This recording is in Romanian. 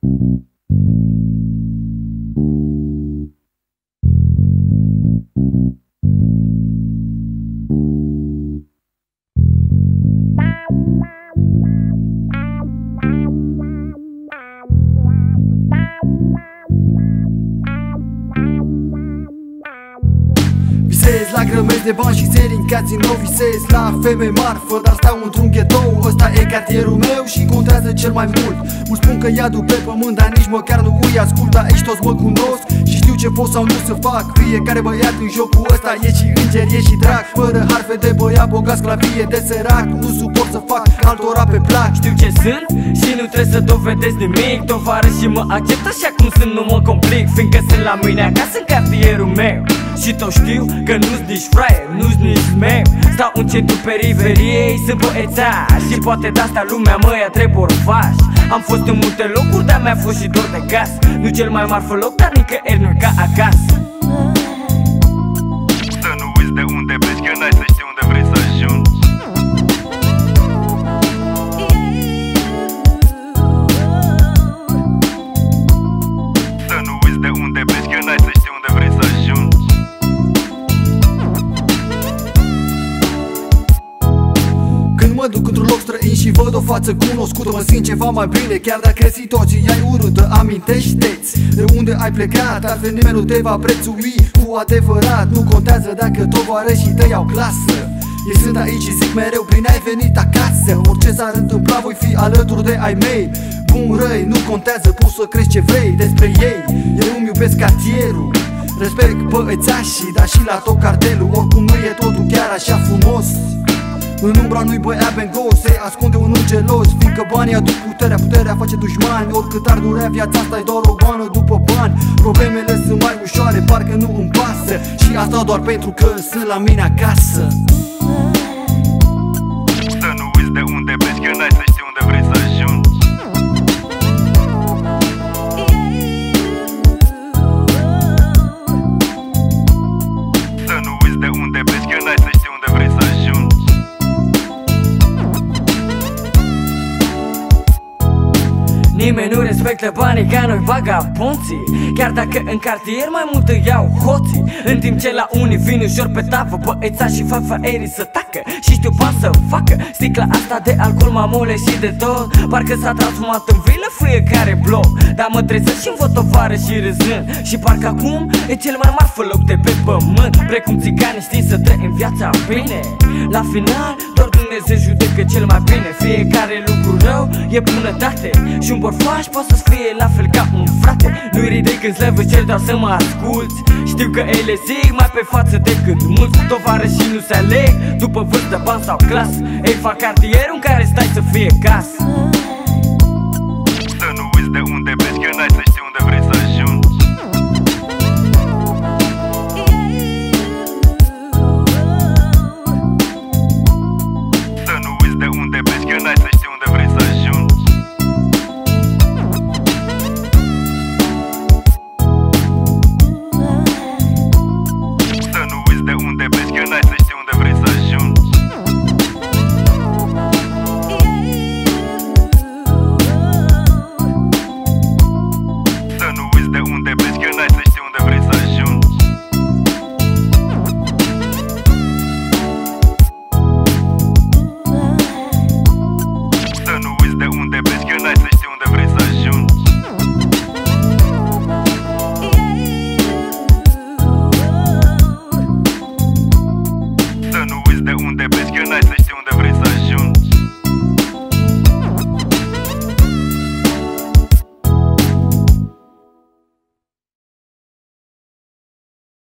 thank you. La grămezi de bani și serincați nou Visez la feme marfă, dar stau într-un ghetou. Ăsta e cartierul meu și contează cel mai mult. Mulți spun că iadul pe pământ, dar nici măcar nu îi ascult Aici toți mă cunosc și știu ce pot sau nu să fac. Fiecare băiat în jocul ăsta e și înger, e și drag Fără harfe de băiat, bogat sclavie de sărac. Nu suport să fac altora pe plac. Știu ce sunt și nu trebuie să dovedesc nimic. Tovară și mă accept așa cum sunt, nu mă complic. Fiindcă sunt la mine acasă în cartierul meu Și tot știu că nu-s nici fraier, nu-s nici meu Stau în centru periferiei, sunt băieța Și poate de asta lumea mă ia trei borfași Am fost în multe locuri, dar mi-a fost și dor de gas. Nu cel mai marfă loc, dar nicăieri nu ca acasă mă duc într-un loc străin și văd o față cunoscută. Mă simt ceva mai bine, chiar dacă situația e urâtă Amintește-ți de unde ai plecat. Altfel nimeni nu te va prețui cu adevărat. Nu contează dacă tovarășii tăi au clasă. Ei sunt aici și zic mereu, bine ai venit acasă. Orice s-ar întâmpla, voi fi alături de ai mei. Bun, răi, nu contează, poți să crezi ce vrei despre ei. Eu îmi iubesc cartierul Respect băiețașii, dar și la tot cartelul. Oricum nu e totul chiar așa frumos în umbra nu-i băiat bengo Se ascunde un nu gelos Fiindcă banii aduc puterea, puterea face dușmani. Oricât ar durea viața asta e doar o goană după bani. Problemele sunt mai ușoare, parcă nu îmi pasă. Și asta doar pentru că sunt la mine acasă Nimeni nu respectă banii ca noi vagabonții Chiar dacă în cartier mai mult îi iau hoții În timp ce la unii vin ușor pe tavă Băieța și fac faerii să tacă Și știu bani să facă. Sticla asta de alcool, mamule și de tot. Parcă s-a transformat în vilă fiecare bloc. Dar mă trezesc și-mi văd o vară și râzând. Și parcă acum e cel mai marfă loc de pe pământ. Precum țigani știi să trăim viața bine. La final Cine se judecă cel mai bine. Fiecare lucru rău e bunătate. Și un borfaș poate să scrie la fel ca un frate. Nu-i ridei când slăvă cer doar să mă asculti Știu că ele zic mai pe față decât mulți. Tovară și nu se aleg după vârstă, bani sau clas Ei fac cartierul în care stai să fie cas. Să nu uiți de unde